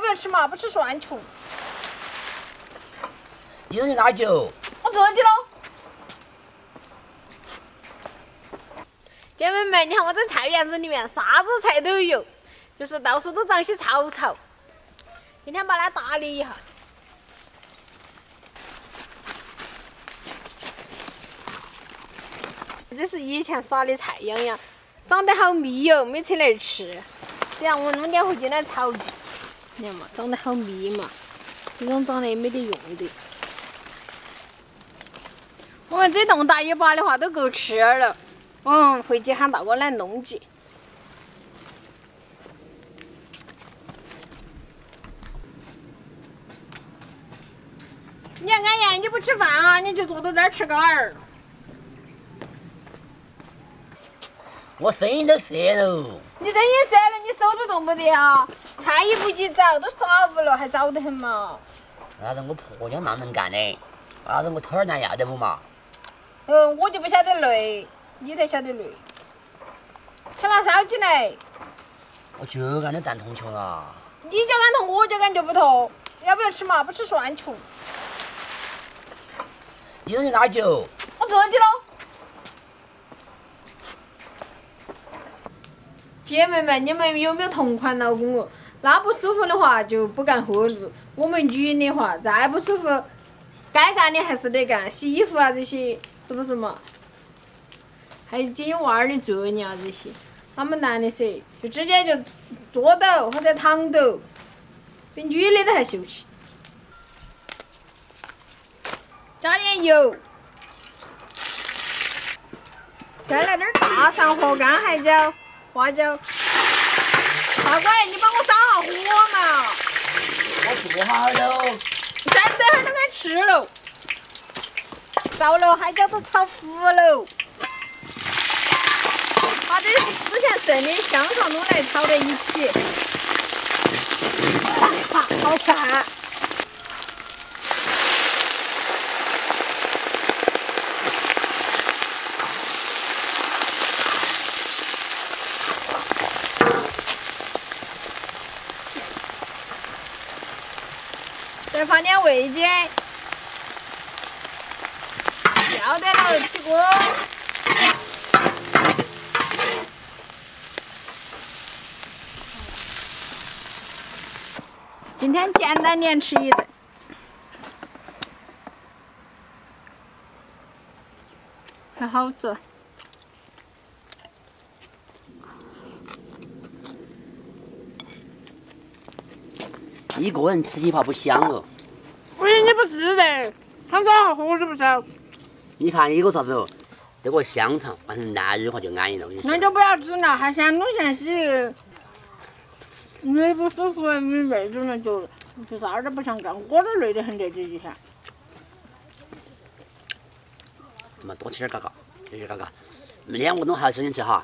要不要吃嘛？不吃涮球。你东西哪儿酒？我自己喽。姐妹们，你看我这菜园子里面啥子菜都有，就是到处都长些草草。今天把它打理一下。这是以前撒的菜秧秧，长得好密哟，没扯来吃。这样我弄点回去来炒鸡。你看嘛，长得好密嘛，这种长得也没得用的。我们这栋大一把的话都够吃了，嗯，回去喊大哥来弄起。你看安言，你不吃饭啊？你就坐到这儿吃个儿。我声音都涩了。你声音涩了，你手都动不得啊！菜也不去找，都啥午了，还早得很嘛。那是我婆娘那能干的，那是我偷儿娘要得不嘛？嗯，我就不晓得累，你才晓得累。吃拿烧起来。我就干的蛋痛球了。你脚干痛，我脚干就不痛。要不要吃嘛？不吃算球。你东西哪酒？我自己喽。姐妹们，你们有没有同款老公哦？那不舒服的话就不干活路。我们女的话，再不舒服，该干的还是得干，洗衣服啊这些。是不是嘛？还有接娃儿的作业啊这些，他们男的噻，就直接就坐到或者躺到，比女的都还秀气。加点油，再来点大蒜和干海椒、花椒。大乖，你帮我烧下火嘛！我做好了。再等会儿都该吃了。烧了，海椒都炒糊了，把这之前剩的香肠弄来炒在一起，好，好看。再放点味精。要得了，起锅。今天简单点吃一顿，还好吃。一个人吃起怕不香哦。不吃的？他说喝是不是？你看一个啥子哦？这个香肠换成腊肉的话就安逸了。那就不要吃了，还嫌东嫌西。你不舒服，你那种人就就啥都不想干，我都累得很在这几天。那么多吃点嘎嘎，吃点嘎嘎。明天我弄好吃你吃哈。